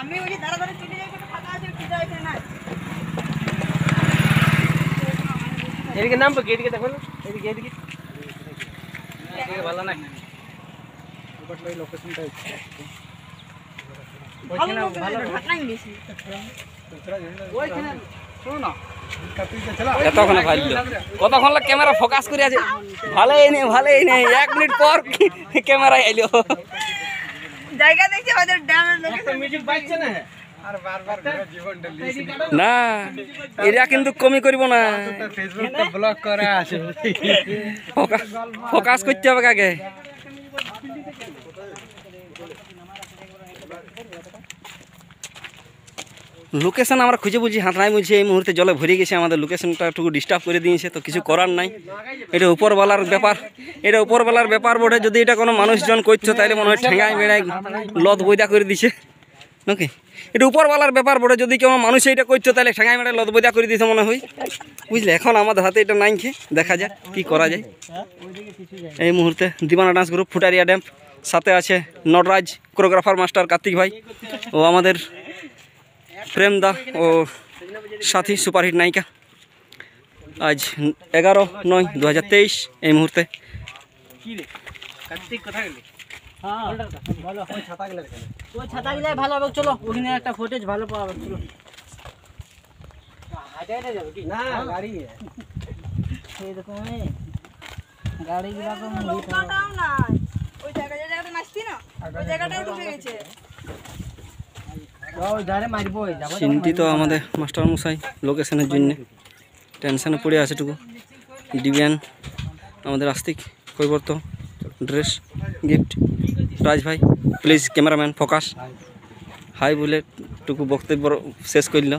আমি ওই যে ধারে ধারে চলে যাই ফাঁকা আছে একটু যাই এখানে? নাই এদিকে দেখো এদিকে এদিকে এদিকে। ভালো না ভালো ঢাকাই বেশি ওইখানে শোনো না এতক্ষণ ভালো কতক্ষণ ক্যামেরা ফোকাস করে আছে? ভালোই নেই ভালোই নেই। এক মিনিট পর ক্যামেরা এলো। জায়গা দেখছি আমাদের ড্যামের লোকেশন মিউজিক বাজছে না? না এরা কিন্তু কমি করব না। ব্লক করা আছে ফোকাস করতে হবে আগে লোকেশন আমরা খুঁজে বুঝি, হাত নাই বুঝি, এই মুহূর্তে জলে ভরে গেছে, আমাদের লোকেশনটা একটু ডিস্টার্ব করে দিয়েছে, তো কিছু করার নাই। এটা উপরবেলার ব্যাপার, এটা উপরবেলার ব্যাপার বটে, যদি এটা কোনো মানুষজন করছ, তাহলে মনে হয় ঠেঙ্গায় বেড়ায় লত বৈদা করে দিছে। নাকি? এটা উপরবেলার ব্যাপার বটে, যদি কেউ মানুষ এটা করছ, তাহলে ঠেঙ্গায় বেড়ায় লত বৈদা করে দিছে মনে হয়। বুঝলে, এখন আমাদের হাতে এটা নাই খে দেখা যাক কি করা যায়। এই মুহূর্তে দিবানা ডান্স গ্রুপ ফুটারিয়া ড্যাম্প সাথে আছে নটরাজ কোরিওগ্রাফার মাস্টার কার্তিক ভাই, ও আমাদের প্রেম দা ও সাথী সুপারহিট নায়িকা। আজ এগারো নয় দু হাজার তেইশ এই মুহূর্তে। কি রে? কার্তিক কোথায় গেলি? হ্যাঁ ভালো ওই ছাতা গেলে এখানে ওই ছাতা গিয়ে ভালো হবে চলো। ওখানে একটা ফুটেজ ভালো পাওয়া চলো। হাজার যাবে কি? না গাড়ি। চিন্তিত আমাদের মাস্টার মশাই লোকেশনের জন্য। টেনশনে পড়ে আছে টুকু। ডিবিয়ান, আমাদের আস্তিক, কৈবর্ত, ড্রেস, গিফট, রাজ ভাই, প্লিজ ক্যামেরাম্যান ফোকাস। হাই বলে টুকু বক্তব্য শেষ করল।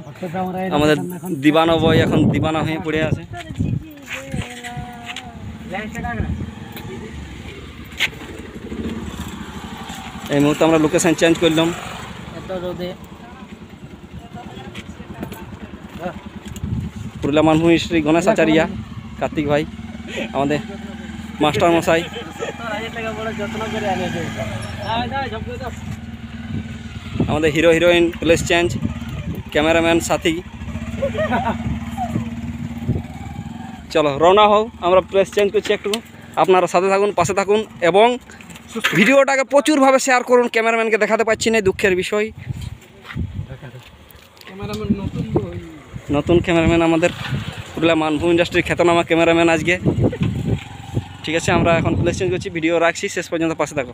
আমাদের দিবানা বয় এখন দিবানা হয়ে পড়ে আছে। এই মুহূর্তে আমরা লোকেশন চেঞ্জ করলাম। রোদে। পুরুলিয়া মানভূমি শ্রী গণেশ আচারিয়া কার্তিক ভাই, আমাদের মাস্টার মশাই আমাদের hero, heroine place change, cameraman, সাথী। চলো, রওনা হও, আমরা প্লেস চেঞ্জ করছি একটু আপনারা সাথে থাকুন, পাশে থাকুন, এবং ভিডিওটাকে প্রচুরভাবে শেয়ার করুন ক্যামেরাম্যানকে দেখাতে পাচ্ছি না দুঃখের বিষয়। নতুন ক্যামেরাম্যান আমাদের পুরুলিয়া মানভূম ইন্ডাস্ট্রির খ্যাতনামা ক্যামেরাম্যান আজকে। ঠিক আছে, আমরা এখন প্লেস চেঞ্জ করছি ভিডিও রাখছি, শেষ পর্যন্ত পাশে থাকো।